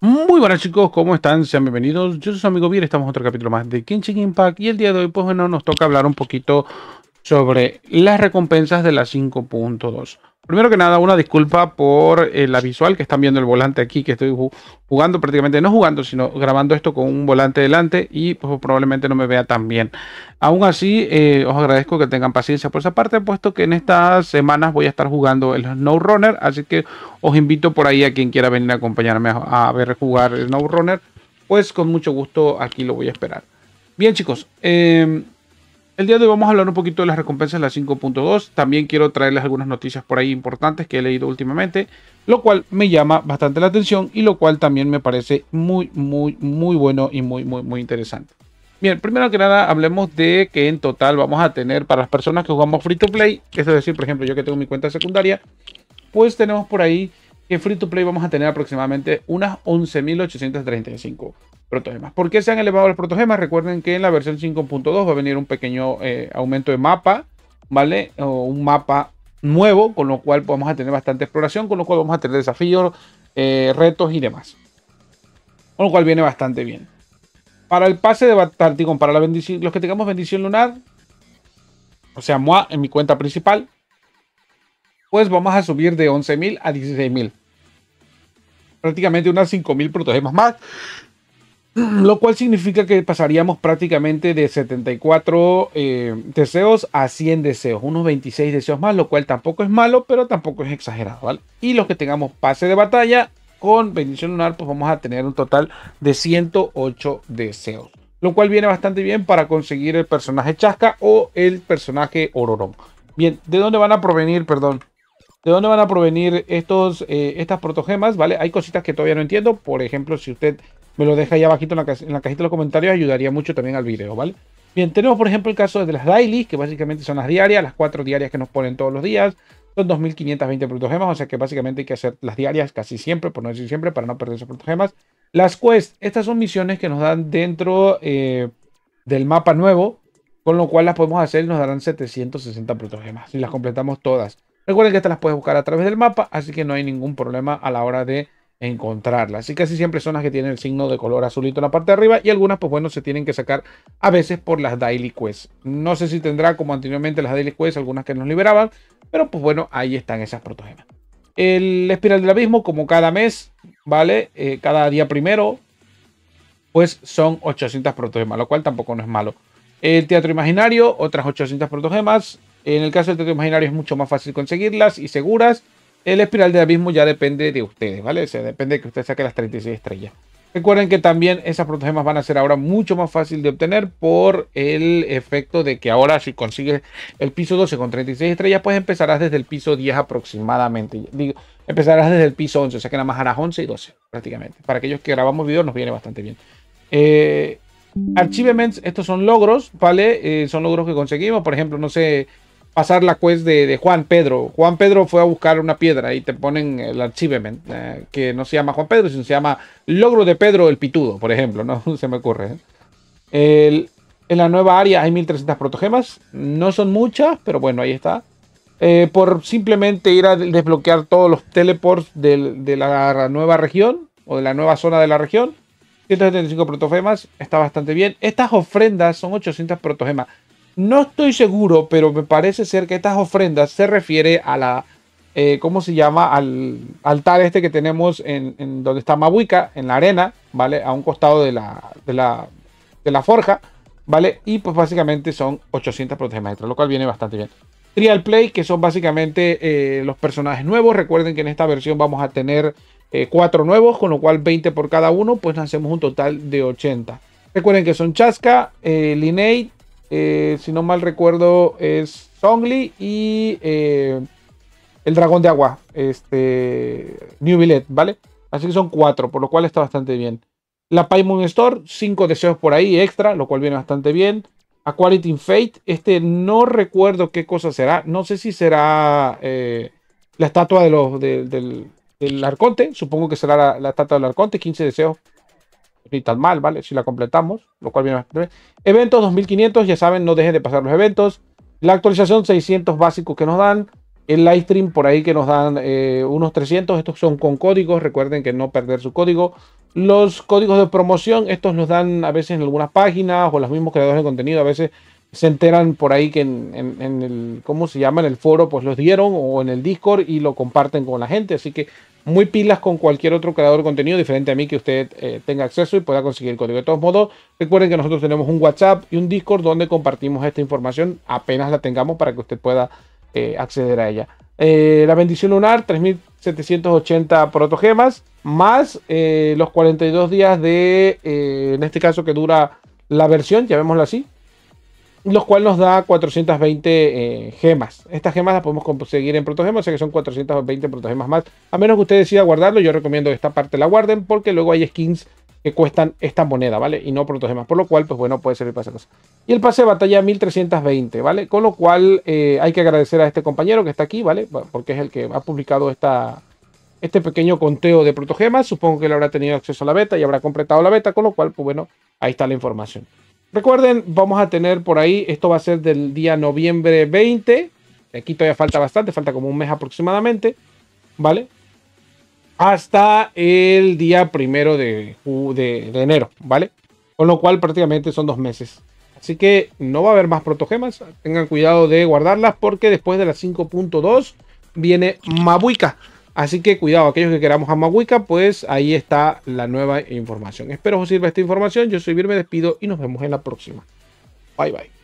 Muy buenas chicos, ¿cómo están? Sean bienvenidos. Yo soy su amigo Vier, estamos en otro capítulo más de Kenshin Impact y el día de hoy, pues bueno, nos toca hablar un poquito sobre las recompensas de la 5.2. Primero que nada, una disculpa por eh, la visual que están viendo el volante aquí, que estoy jugando prácticamente, no jugando, sino grabando esto con un volante delante y pues probablemente no me vea tan bien. Aún así, eh, os agradezco que tengan paciencia por esa parte, puesto que en estas semanas voy a estar jugando el Snow Runner, así que os invito por ahí a quien quiera venir a acompañarme a, ver jugar el Snow Runner, pues con mucho gusto aquí lo voy a esperar. Bien chicos, eh, el día de hoy vamos a hablar un poquito de las recompensas de la 5.2. También quiero traerles algunas noticias por ahí importantes que he leído últimamente, lo cual me llama bastante la atención y lo cual también me parece muy, muy, muy bueno y muy, muy, muy interesante. Bien, primero que nada, hablemos de que en total vamos a tener para las personas que jugamos free to play, es decir, por ejemplo, yo que tengo mi cuenta secundaria, pues tenemos por ahí que free to play vamos a tener aproximadamente unas 11.835 protogemas. ¿Por qué se han elevado los protogemas? Recuerden que en la versión 5.2 va a venir un pequeño eh, aumento de mapa, ¿vale? O un mapa nuevo, con lo cual vamos a tener bastante exploración, con lo cual vamos a tener desafíos, eh, retos y demás. Con lo cual viene bastante bien. Para el pase de Batartigón, para la bendición, los que tengamos bendición lunar, o sea, moi en mi cuenta principal, pues vamos a subir de 11.000 a 16.000. Prácticamente unas 5.000 protogemas más lo cual significa que pasaríamos prácticamente de 74 eh, deseos a 100 deseos, unos 26 deseos más, lo cual tampoco es malo, pero tampoco es exagerado. Y los que tengamos pase de batalla con bendición lunar, pues vamos a tener un total de 108 deseos, lo cual viene bastante bien para conseguir el personaje Chasca o el personaje Ororón. Bien, ¿de dónde van a provenir, perdón? ¿De dónde van a provenir estos, eh, estas protogemas? ¿Vale? Hay cositas que todavía no entiendo. Por ejemplo, si usted me lo deja ahí abajito en la, en la cajita de los comentarios, ayudaría mucho también al video, ¿vale? Bien, tenemos por ejemplo el caso de las dailies, que básicamente son las diarias, las cuatro diarias que nos ponen todos los días. Son 2520 protogemas, o sea que básicamente hay que hacer las diarias casi siempre, por no decir siempre, para no perder esos protogemas. Las quests, estas son misiones que nos dan dentro eh, del mapa nuevo, con lo cual las podemos hacer y nos darán 760 protogemas, si las completamos todas. Recuerden que estas las puedes buscar a través del mapa, así que no hay ningún problema a la hora de encontrarlas. Y casi siempre son las que tienen el signo de color azulito en la parte de arriba y algunas pues bueno se tienen que sacar a veces por las daily quests. No sé si tendrá como anteriormente las daily quests algunas que nos liberaban, pero pues bueno ahí están esas protogemas. El espiral del abismo como cada mes, ¿vale? Eh, cada día primero pues son 800 protogemas, lo cual tampoco no es malo. El teatro imaginario, otras 800 protogemas. En el caso del teatro imaginario es mucho más fácil conseguirlas y seguras. El espiral de abismo ya depende de ustedes, ¿vale? O sea, depende de que usted saque las 36 estrellas. Recuerden que también esas protogemas van a ser ahora mucho más fácil de obtener por el efecto de que ahora si consigues el piso 12 con 36 estrellas, pues empezarás desde el piso 10 aproximadamente. Digo, empezarás desde el piso 11, o sea que nada más harás 11 y 12 prácticamente. Para aquellos que grabamos videos nos viene bastante bien. Eh, achievements, estos son logros, ¿vale? Eh, son logros que conseguimos. Por ejemplo, no sé, pasar la quest de, Juan Pedro. Juan Pedro fue a buscar una piedra y te ponen el achievement, eh, que no se llama Juan Pedro, sino se llama Logro de Pedro el Pitudo, por ejemplo, ¿no? se me ocurre. ¿eh? en la nueva área hay 1300 protogemas, no son muchas, pero bueno, ahí está. Eh, por simplemente ir a desbloquear todos los teleports de, la nueva región o de la nueva zona de la región. 175 protogemas, está bastante bien. Estas ofrendas son 800 protogemas. No estoy seguro, pero me parece ser que estas ofrendas se refiere a la, eh, ¿cómo se llama? Al altar este que tenemos en, donde está Mabuika, en la arena, ¿vale? A un costado de la, de la, forja, ¿vale? Y pues básicamente son 800 protegemas lo cual viene bastante bien. Trial Play, que son básicamente eh, los personajes nuevos. Recuerden que en esta versión vamos a tener eh, cuatro nuevos, con lo cual 20 por cada uno, pues hacemos un total de 80. Recuerden que son Chaska, eh, eh, si no mal recuerdo, es Songli y eh, el dragón de agua, este New Billet, ¿vale? Así que son cuatro, por lo cual está bastante bien. La Paimon Store, cinco deseos por ahí extra, lo cual viene bastante bien. Aquality in Fate, este no recuerdo qué cosa será. No sé si será eh, la estatua de los, del, arconte. Supongo que será la, la estatua del arconte. 15 deseos ni tan mal, ¿vale? Si la completamos, lo cual viene bastante bien. Eventos 2500, ya saben, no dejen de pasar los eventos. La actualización 600 básicos que nos dan. El live stream por ahí que nos dan eh, unos 300. Estos son con códigos. Recuerden que no perder su código. Los códigos de promoción, estos los dan a veces en algunas páginas o los mismos creadores de contenido a veces se enteran por ahí que en, el, ¿cómo se llama? En el foro, pues los dieron o en el Discord y lo comparten con la gente. Así que muy pilas con cualquier otro creador de contenido diferente a mí que usted eh, tenga acceso y pueda conseguir el código. De todos modos, recuerden que nosotros tenemos un WhatsApp y un Discord donde compartimos esta información apenas la tengamos para que usted pueda eh, acceder a ella. Eh, la bendición lunar, 3780 protogemas, más los 42 días de, en este caso que dura la versión, llamémoslo así, los cuales nos da 420 eh, gemas. Estas gemas las podemos conseguir en protogemas, o sea que son 420 protogemas más. A menos que usted decida guardarlo, yo recomiendo que esta parte la guarden porque luego hay skins que cuestan esta moneda, ¿vale? Y no protogemas, por lo cual, pues bueno, puede servir para esa cosa. Y el pase de batalla 1320, ¿vale? Con lo cual eh, hay que agradecer a este compañero que está aquí, ¿vale? Porque es el que ha publicado esta, este pequeño conteo de protogemas. Supongo que él habrá tenido acceso a la beta y habrá completado la beta, con lo cual, pues bueno, ahí está la información. Recuerden, vamos a tener por ahí, esto va a ser del día noviembre 20. Aquí todavía falta bastante, falta como un mes aproximadamente. ¿Vale? Hasta el día primero de, enero, ¿vale? Con lo cual prácticamente son dos meses. Así que no va a haber más protogemas. Tengan cuidado de guardarlas porque después de la 5.2 viene Mabuika. Así que cuidado, aquellos que queramos a Mahuica, pues ahí está la nueva información. Espero os sirva esta información. Yo soy Vir, me despido y nos vemos en la próxima. Bye bye.